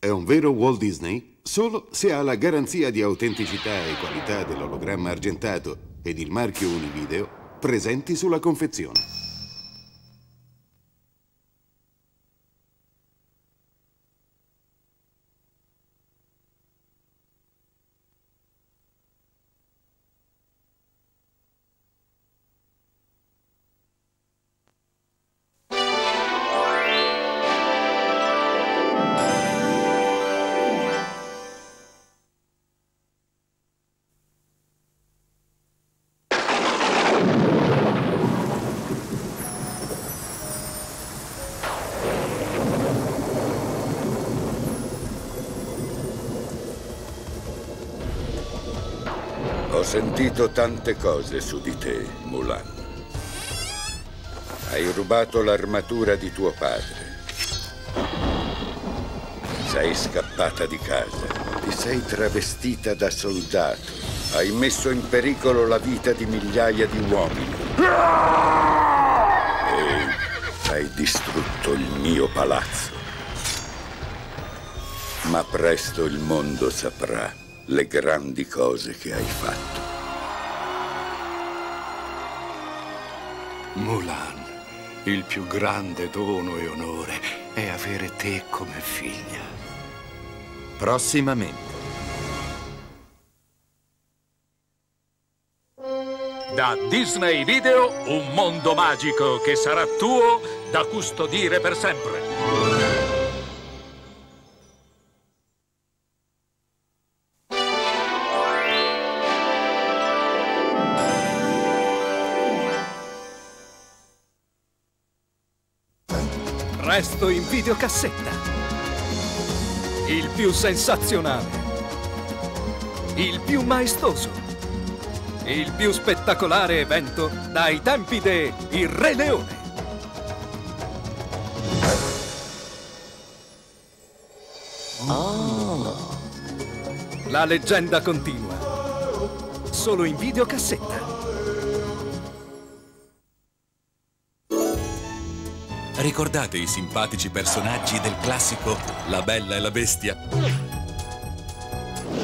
è un vero Walt Disney solo se ha la garanzia di autenticità e qualità dell'ologramma argentato ed il marchio Univideo presenti sulla confezione. Ho sentito tante cose su di te, Mulan. Hai rubato l'armatura di tuo padre. Sei scappata di casa. Ti sei travestita da soldato. Hai messo in pericolo la vita di migliaia di uomini. E hai distrutto il mio palazzo. Ma presto il mondo saprà le grandi cose che hai fatto. Mulan, il più grande dono e onore è avere te come figlia. Prossimamente. Da Disney Video, un mondo magico che sarà tuo da custodire per sempre. Resto in videocassetta. Il più sensazionale. Il più maestoso. Il più spettacolare evento dai tempi de Il Re Leone. La leggenda continua. Solo in videocassetta. Ricordate i simpatici personaggi del classico La Bella e la Bestia?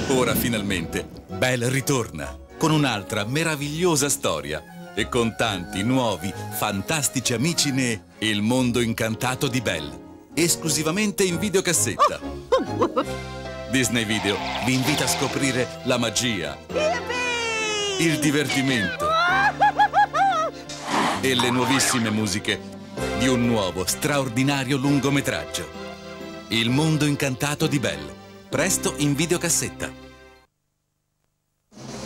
Ora finalmente Belle ritorna con un'altra meravigliosa storia e con tanti nuovi, fantastici amici ne Il mondo incantato di Belle, esclusivamente in videocassetta. Disney Video vi invita a scoprire la magia, il divertimento e le nuovissime musiche di un nuovo straordinario lungometraggio. Il mondo incantato di Belle. Presto in videocassetta.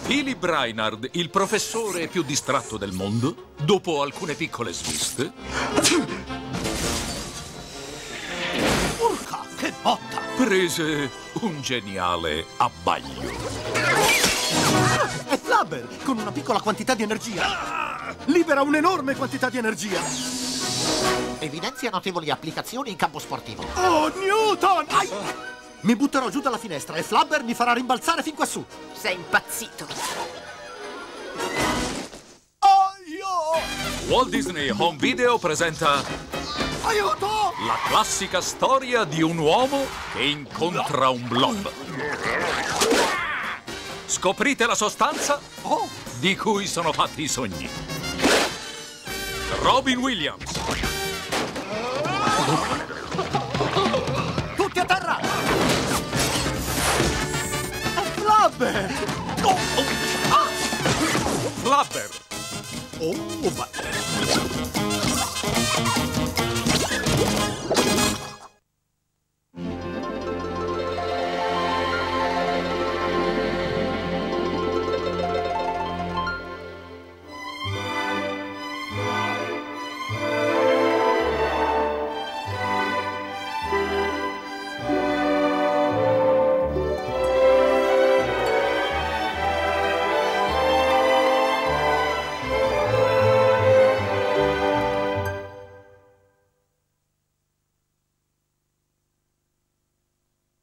Billy Brainard, il professore più distratto del mondo, dopo alcune piccole sviste, Urca, che botta! prese un geniale abbaglio. È Flubber, con una piccola quantità di energia. Libera un'enorme quantità di energia. Evidenzia notevoli applicazioni in campo sportivo. Oh, Newton! Ai! Mi butterò giù dalla finestra e Flubber mi farà rimbalzare fin quassù. Sei impazzito. Aio! Walt Disney Home Video presenta Aiuto! la classica storia di un uomo che incontra un blob. Scoprite la sostanza Oh, di cui sono fatti i sogni. Robin Williams, tutti a terra! È Flubber! Oh, oh, ah! Flubber, oh, ma...